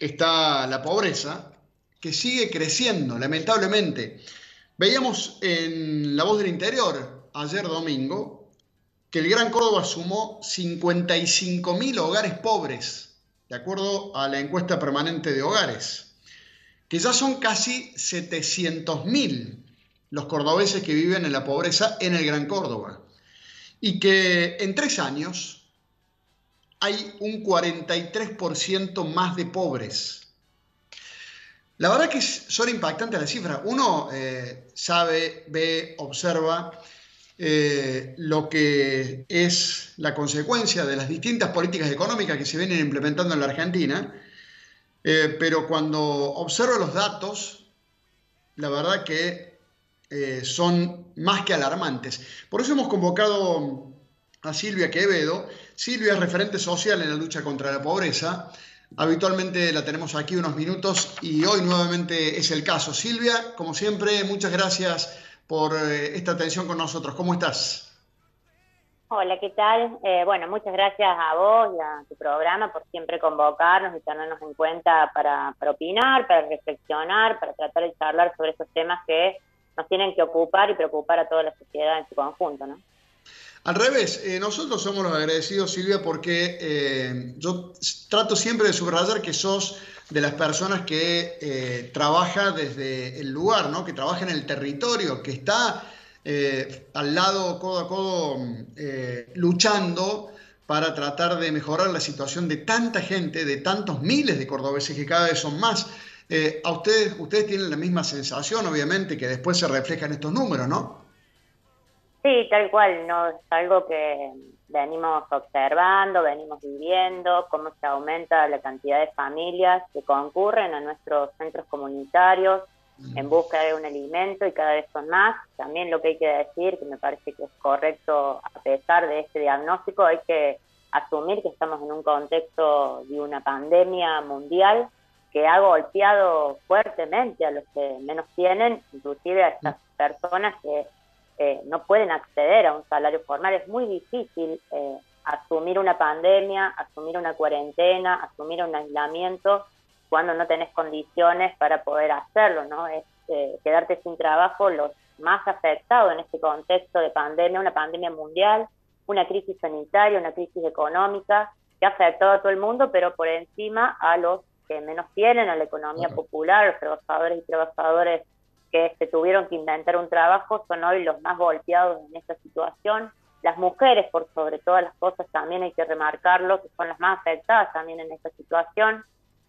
está la pobreza, que sigue creciendo, lamentablemente. Veíamos en La Voz del Interior, ayer domingo, que el Gran Córdoba sumó 55.000 hogares pobres, de acuerdo a la encuesta permanente de hogares, que ya son casi 700.000 los cordobeses que viven en la pobreza en el Gran Córdoba. Y que en tres años hay un 43% más de pobres. La verdad que son impactantes las cifras. Uno eh, sabe, ve, observa eh, lo que es la consecuencia de las distintas políticas económicas que se vienen implementando en la Argentina, eh, pero cuando observo los datos, la verdad que son más que alarmantes. Por eso hemos convocado Silvia Quevedo. Silvia es referente social en la lucha contra la pobreza. Habitualmente la tenemos aquí unos minutos y hoy nuevamente es el caso. Silvia, como siempre, muchas gracias por eh, esta atención con nosotros. ¿Cómo estás? Hola, ¿qué tal? Eh, bueno, muchas gracias a vos y a tu programa por siempre convocarnos y tenernos en cuenta para opinar, para reflexionar, para tratar de charlar sobre esos temas que nos tienen que ocupar y preocupar a toda la sociedad en su conjunto, ¿no? Al revés, eh, nosotros somos los agradecidos, Silvia, porque eh, yo trato siempre de subrayar que sos de las personas que eh, trabaja desde el lugar, ¿no? que trabaja en el territorio, que está al lado, codo a codo, luchando para tratar de mejorar la situación de tanta gente, de tantos miles de cordobeses que cada vez son más. a ustedes, ustedes tienen la misma sensación, obviamente, que después se reflejan estos números, ¿no? Sí, tal cual, no es algo que venimos observando, venimos viviendo, cómo se aumenta la cantidad de familias que concurren a nuestros centros comunitarios en busca de un alimento y cada vez son más. También lo que hay que decir, que me parece que es correcto a pesar de este diagnóstico, hay que asumir que estamos en un contexto de una pandemia mundial que ha golpeado fuertemente a los que menos tienen, inclusive a estas personas que eh, no pueden acceder a un salario formal. Es muy difícil eh, asumir una pandemia, asumir una cuarentena, asumir un aislamiento cuando no tenés condiciones para poder hacerlo, ¿no? Es eh, quedarte sin trabajo los más afectados en este contexto de pandemia, una pandemia mundial, una crisis sanitaria, una crisis económica que ha afectado a todo el mundo, pero por encima a los que menos tienen, a la economía popular, a los trabajadores y trabajadoras que se tuvieron que inventar un trabajo son hoy los más golpeados en esta situación. Las mujeres, por sobre todas las cosas, también hay que remarcarlo, que son las más afectadas también en esta situación.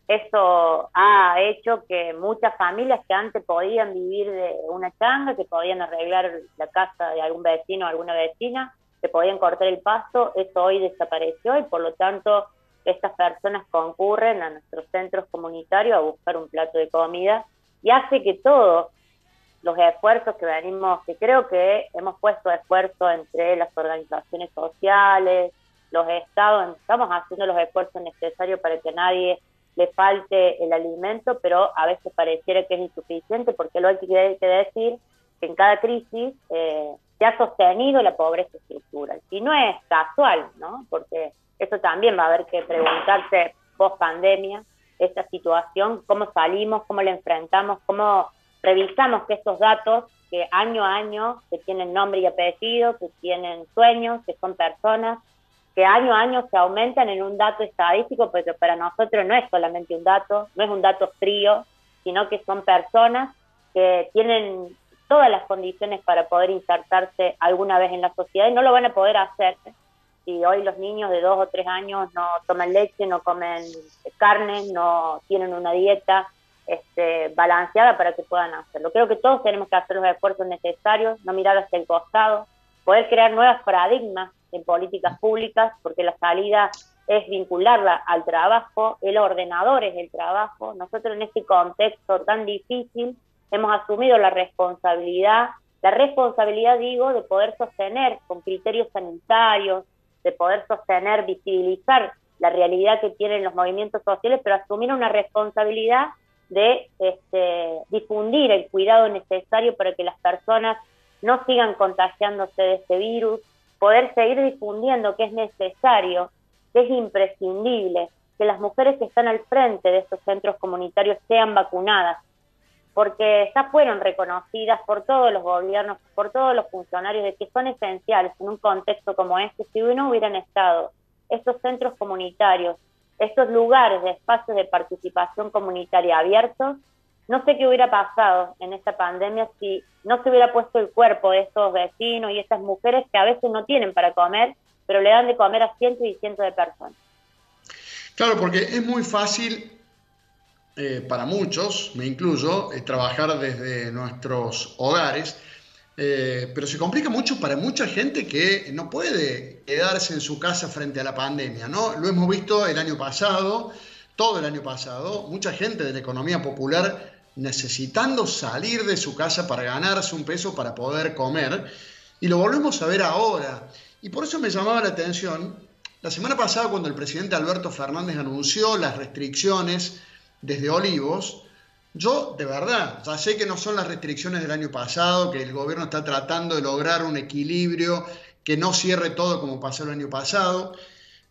Eso ha hecho que muchas familias que antes podían vivir de una changa, que podían arreglar la casa de algún vecino o alguna vecina, que podían cortar el pasto, eso hoy desapareció y por lo tanto estas personas concurren a nuestros centros comunitarios a buscar un plato de comida y hace que todos los esfuerzos que venimos, que creo que hemos puesto esfuerzo entre las organizaciones sociales, los estados, estamos haciendo los esfuerzos necesarios para que nadie le falte el alimento, pero a veces pareciera que es insuficiente, porque lo hay que, decir que en cada crisis eh, se ha sostenido la pobreza estructural. Y no es casual, ¿no? Porque eso también va a haber que preguntarse post pandemia, esta situación, cómo salimos, cómo la enfrentamos, cómo revisamos que estos datos que año a año, que tienen nombre y apellido, que tienen sueños, que son personas, que año a año se aumentan en un dato estadístico, pero para nosotros no es solamente un dato, no es un dato frío, sino que son personas que tienen todas las condiciones para poder insertarse alguna vez en la sociedad y no lo van a poder hacer si hoy los niños de dos o tres años no toman leche, no comen carne, no tienen una dieta, este, balanceada para que puedan hacerlo. Creo que todos tenemos que hacer los esfuerzos necesarios, no mirar hacia el costado, poder crear nuevas paradigmas en políticas públicas, porque la salida es vincularla al trabajo, el ordenador es el trabajo. Nosotros en este contexto tan difícil hemos asumido la responsabilidad, la responsabilidad digo, de poder sostener con criterios sanitarios, de poder sostener, visibilizar la realidad que tienen los movimientos sociales, pero asumir una responsabilidad de este, difundir el cuidado necesario para que las personas no sigan contagiándose de este virus, poder seguir difundiendo que es necesario, que es imprescindible que las mujeres que están al frente de estos centros comunitarios sean vacunadas, porque ya fueron reconocidas por todos los gobiernos, por todos los funcionarios, de que son esenciales en un contexto como este. Si no hubieran estado estos centros comunitarios, estos lugares de espacios de participación comunitaria abiertos, no sé qué hubiera pasado en esta pandemia si no se hubiera puesto el cuerpo de estos vecinos y estas mujeres que a veces no tienen para comer, pero le dan de comer a cientos y cientos de personas. Claro, porque es muy fácil eh, para muchos, me incluyo, eh, trabajar desde nuestros hogares, eh, pero se complica mucho para mucha gente que no puede quedarse en su casa frente a la pandemia, ¿no? Lo hemos visto el año pasado, todo el año pasado, mucha gente de la economía popular necesitando salir de su casa para ganarse un peso para poder comer, y lo volvemos a ver ahora. Y por eso me llamaba la atención, la semana pasada cuando el presidente Alberto Fernández anunció las restricciones desde Olivos, yo de verdad, ya sé que no son las restricciones del año pasado, que el gobierno está tratando de lograr un equilibrio, que no cierre todo como pasó el año pasado,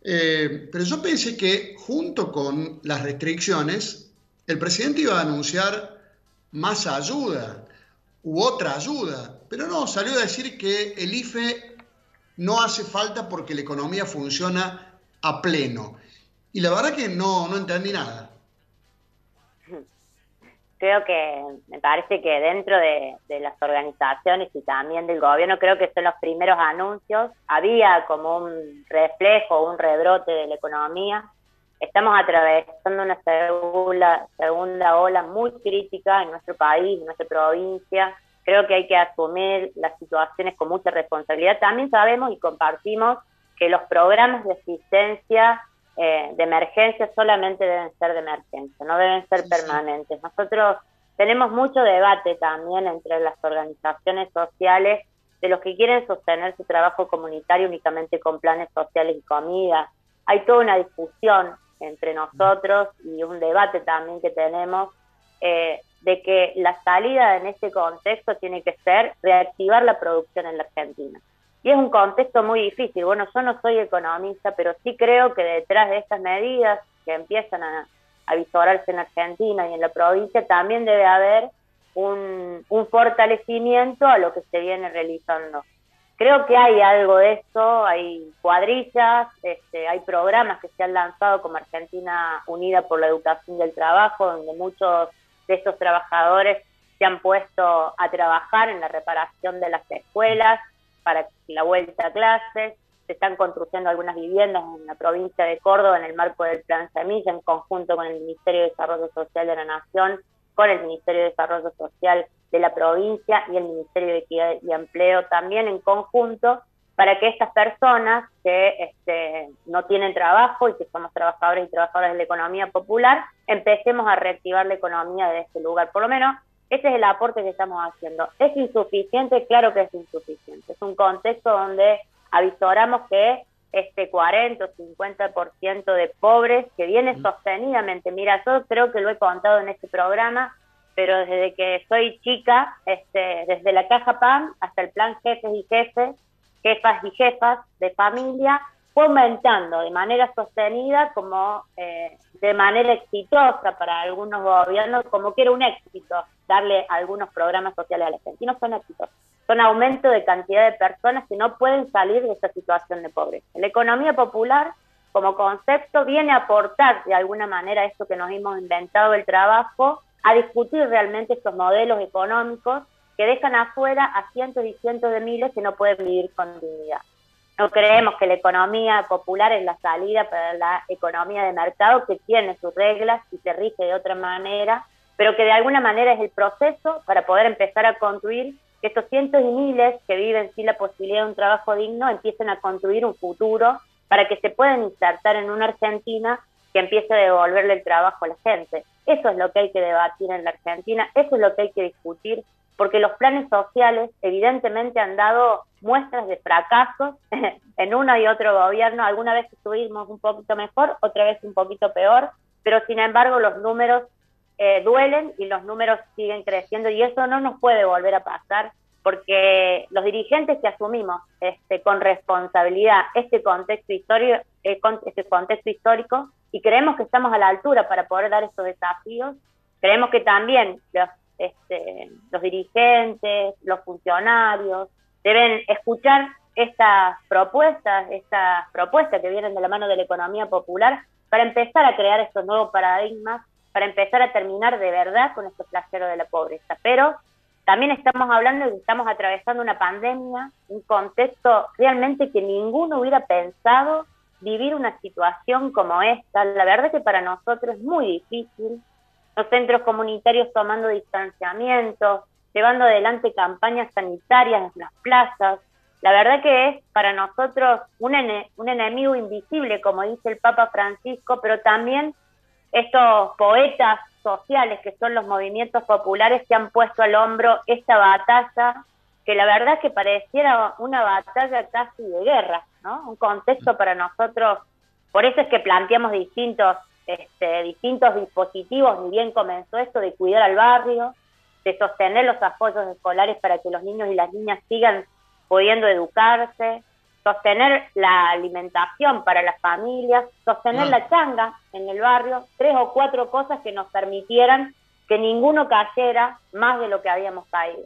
eh, pero yo pensé que junto con las restricciones, el presidente iba a anunciar más ayuda u otra ayuda, pero no, salió a decir que el IFE no hace falta porque la economía funciona a pleno. Y la verdad que no, no entendí nada creo que me parece que dentro de, las organizaciones y también del gobierno, creo que son los primeros anuncios. Había como un reflejo, un rebrote de la economía. Estamos atravesando una segunda, segunda ola muy crítica en nuestro país, en nuestra provincia. Creo que hay que asumir las situaciones con mucha responsabilidad. También sabemos y compartimos que los programas de asistencia eh, de emergencia solamente deben ser de emergencia, no deben ser permanentes. Nosotros tenemos mucho debate también entre las organizaciones sociales de los que quieren sostener su trabajo comunitario únicamente con planes sociales y comida. Hay toda una discusión entre nosotros y un debate también que tenemos eh, de que la salida en este contexto tiene que ser reactivar la producción en la Argentina. Es un contexto muy difícil. Bueno, yo no soy economista, pero sí creo que detrás de estas medidas que empiezan a, a visorarse en Argentina y en la provincia, también debe haber un, fortalecimiento a lo que se viene realizando. Creo que hay algo de eso, hay cuadrillas, este, hay programas que se han lanzado como Argentina Unida por la Educación y el Trabajo, donde muchos de estos trabajadores se han puesto a trabajar en la reparación de las escuelas, para la vuelta a clases, se están construyendo algunas viviendas en la provincia de Córdoba en el marco del Plan Semilla, en conjunto con el Ministerio de Desarrollo Social de la Nación, con el Ministerio de Desarrollo Social de la provincia y el Ministerio de Equidad y Empleo también en conjunto, para que estas personas que este, no tienen trabajo y que somos trabajadores y trabajadoras de la economía popular, empecemos a reactivar la economía de este lugar. Por lo menos ese es el aporte que estamos haciendo. ¿Es insuficiente? Claro que es insuficiente. Es un contexto donde avisoramos que este 40 o 50% de pobres que viene sostenidamente. Mira, yo creo que lo he contado en este programa, pero desde que soy chica, este, desde la caja PAM hasta el plan jefes y jefes, jefas y jefas de familia, aumentando de manera sostenida como eh, de manera exitosa para algunos gobiernos, como que era un éxito darle algunos programas sociales a la gente. Y no son éxitos, son aumento de cantidad de personas que no pueden salir de esta situación de pobreza. La economía popular, como concepto, viene a aportar de alguna manera esto que nos hemos inventado el trabajo, a discutir realmente estos modelos económicos que dejan afuera a cientos y cientos de miles que no pueden vivir con dignidad. No creemos que la economía popular es la salida para la economía de mercado que tiene sus reglas y se rige de otra manera, pero que de alguna manera es el proceso para poder empezar a construir que estos cientos y miles que viven sin la posibilidad de un trabajo digno empiecen a construir un futuro para que se puedan insertar en una Argentina que empiece a devolverle el trabajo a la gente. Eso es lo que hay que debatir en la Argentina, eso es lo que hay que discutir porque los planes sociales evidentemente han dado muestras de fracasos en uno y otro gobierno. Alguna vez estuvimos un poquito mejor, otra vez un poquito peor, pero sin embargo los números eh, duelen y los números siguen creciendo y eso no nos puede volver a pasar porque los dirigentes que asumimos este, con responsabilidad este contexto histórico, este contexto histórico y creemos que estamos a la altura para poder dar estos desafíos. Creemos que también los, este, los dirigentes, los funcionarios deben escuchar estas propuestas, estas propuestas que vienen de la mano de la economía popular para empezar a crear estos nuevos paradigmas, para empezar a terminar de verdad con este flagelo de la pobreza. Pero también estamos hablando de que estamos atravesando una pandemia, un contexto realmente que ninguno hubiera pensado vivir una situación como esta. La verdad es que para nosotros es muy difícil. Los centros comunitarios tomando distanciamiento, llevando adelante campañas sanitarias en las plazas. La verdad que es para nosotros un, enemigo invisible, como dice el Papa Francisco, pero también estos poetas sociales que son los movimientos populares que han puesto al hombro esta batalla que la verdad que pareciera una batalla casi de guerra, ¿no? Un contexto para nosotros, por eso es que planteamos distintos, este, distintos dispositivos, ni bien comenzó esto de cuidar al barrio, de sostener los apoyos escolares para que los niños y las niñas sigan pudiendo educarse, sostener la alimentación para las familias, sostener la changa en el barrio, tres o cuatro cosas que nos permitieran que ninguno cayera más de lo que habíamos caído.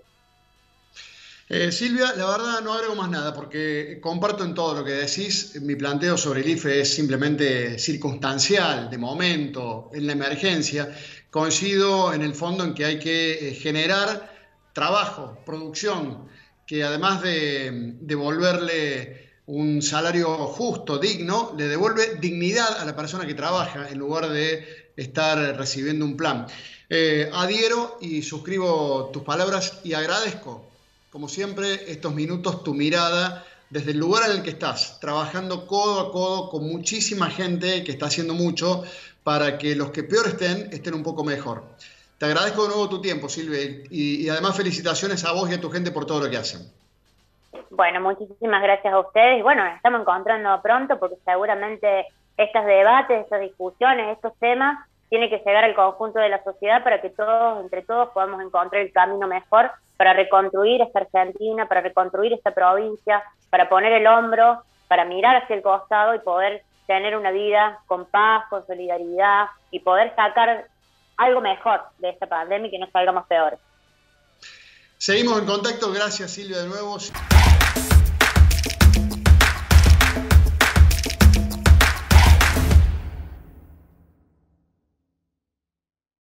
Eh, Silvia, la verdad no agrego más nada porque comparto en todo lo que decís. Mi planteo sobre el IFE es simplemente circunstancial, de momento, en la emergencia. Coincido en el fondo en que hay que eh, generar trabajo, producción, que además de devolverle un salario justo, digno, le devuelve dignidad a la persona que trabaja en lugar de estar recibiendo un plan. Eh, adhiero y suscribo tus palabras y agradezco, como siempre, estos minutos, tu mirada desde el lugar en el que estás, trabajando codo a codo con muchísima gente que está haciendo mucho para que los que peor estén estén un poco mejor. Te agradezco de nuevo tu tiempo, Silvia, y, además felicitaciones a vos y a tu gente por todo lo que hacen. Bueno, muchísimas gracias a ustedes. Bueno, nos estamos encontrando pronto porque seguramente estos debates, estas discusiones, estos temas tienen que llegar al conjunto de la sociedad para que todos, entre todos, podamos encontrar el camino mejor para reconstruir esta Argentina, para reconstruir esta provincia, para poner el hombro, para mirar hacia el costado y poder tener una vida con paz, con solidaridad y poder sacar algo mejor de esta pandemia y que no salgamos peores. Seguimos en contacto, gracias Silvia de nuevo.